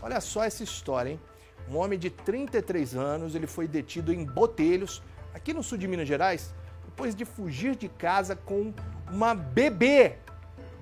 Olha só essa história, hein? Um homem de 33 anos, ele foi detido em Botelhos, aqui no sul de Minas Gerais, depois de fugir de casa com uma bebê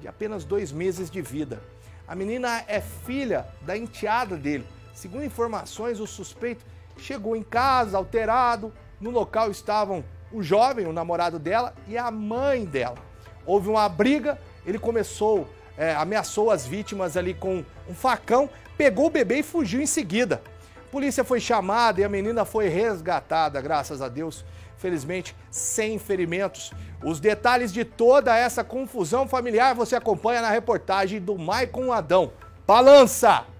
de apenas dois meses de vida. A menina é filha da enteada dele. Segundo informações, o suspeito chegou em casa alterado. No local estavam o jovem, o namorado dela, e a mãe dela. Houve uma briga, ele começou, é, ameaçou as vítimas ali com um facão, pegou o bebê e fugiu em seguida. A polícia foi chamada e a menina foi resgatada, graças a Deus. Felizmente, sem ferimentos. Os detalhes de toda essa confusão familiar você acompanha na reportagem do Maicon Adão. Balança!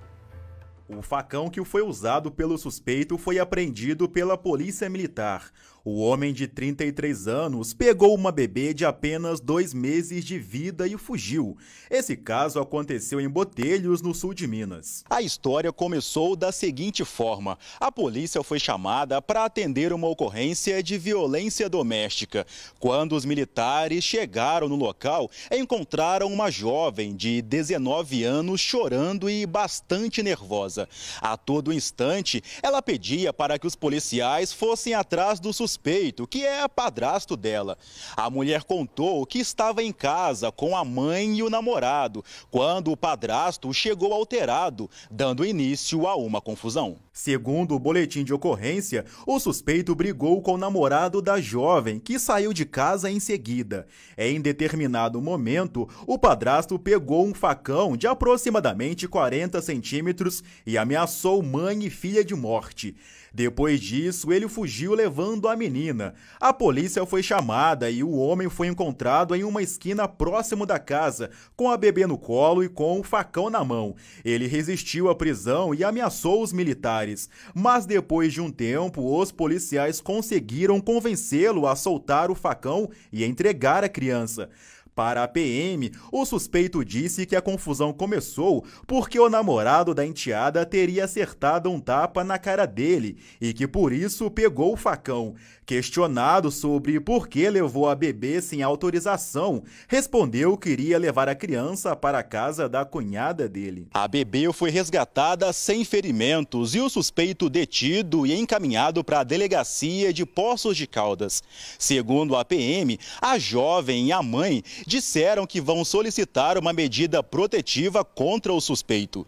O facão que foi usado pelo suspeito foi apreendido pela Polícia Militar. O homem de 33 anos pegou uma bebê de apenas dois meses de vida e fugiu. Esse caso aconteceu em Botelhos, no sul de Minas. A história começou da seguinte forma: a polícia foi chamada para atender uma ocorrência de violência doméstica. Quando os militares chegaram no local, encontraram uma jovem de 19 anos chorando e bastante nervosa. A todo instante, ela pedia para que os policiais fossem atrás do suspeito suspeito, que é padrasto dela. A mulher contou que estava em casa com a mãe e o namorado, quando o padrasto chegou alterado, dando início a uma confusão. Segundo o boletim de ocorrência, o suspeito brigou com o namorado da jovem, que saiu de casa em seguida. Em determinado momento, o padrasto pegou um facão de aproximadamente 40 centímetros e ameaçou mãe e filha de morte. Depois disso, ele fugiu levando a menina. A polícia foi chamada e o homem foi encontrado em uma esquina próximo da casa, com a bebê no colo e com um facão na mão. Ele resistiu à prisão e ameaçou os militares. Mas depois de um tempo, os policiais conseguiram convencê-lo a soltar o facão e entregar a criança. Para a PM, o suspeito disse que a confusão começou porque o namorado da enteada teria acertado um tapa na cara dele e que por isso pegou o facão. Questionado sobre por que levou a bebê sem autorização, respondeu que iria levar a criança para a casa da cunhada dele. A bebê foi resgatada sem ferimentos e o suspeito detido e encaminhado para a delegacia de Poços de Caldas. Segundo a PM, a jovem e a mãe disseram que vão solicitar uma medida protetiva contra o suspeito.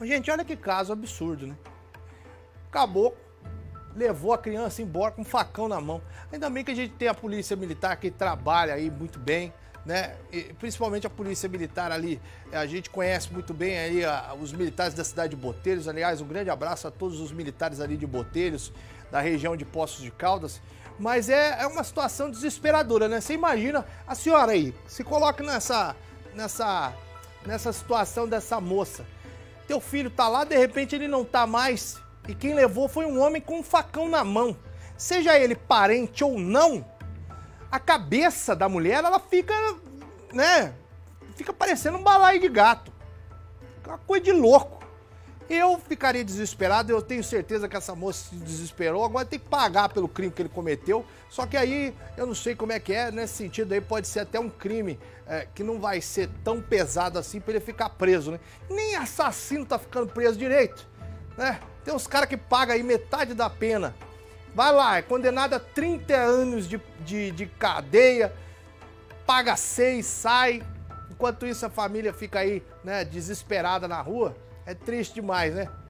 Gente, olha que caso absurdo, né? Acabou, levou a criança embora com um facão na mão. Ainda bem que a gente tem a polícia militar que trabalha aí muito bem, né? E, principalmente a polícia militar ali, a gente conhece muito bem aí a, os militares da cidade de Boteiros. Aliás, um grande abraço a todos os militares ali de Boteiros, da região de Poços de Caldas. Mas é, é uma situação desesperadora, né? Você imagina a senhora aí, se coloca nessa, nessa, nessa situação dessa moça. Teu filho tá lá, de repente ele não tá mais, e quem levou foi um homem com um facão na mão. Seja ele parente ou não, a cabeça da mulher, ela fica, né? Fica parecendo um balaio de gato. Uma coisa de louco. Eu ficaria desesperado, eu tenho certeza que essa moça se desesperou, agora tem que pagar pelo crime que ele cometeu. Só que aí eu não sei como é que é, nesse sentido aí pode ser até um crime é, que não vai ser tão pesado assim para ele ficar preso, né? Nem assassino tá ficando preso direito, né? Tem uns caras que pagam aí metade da pena. Vai lá, é condenado a 30 anos de, de, de cadeia, paga seis, sai. Enquanto isso a família fica aí, né, desesperada na rua. É triste demais, né?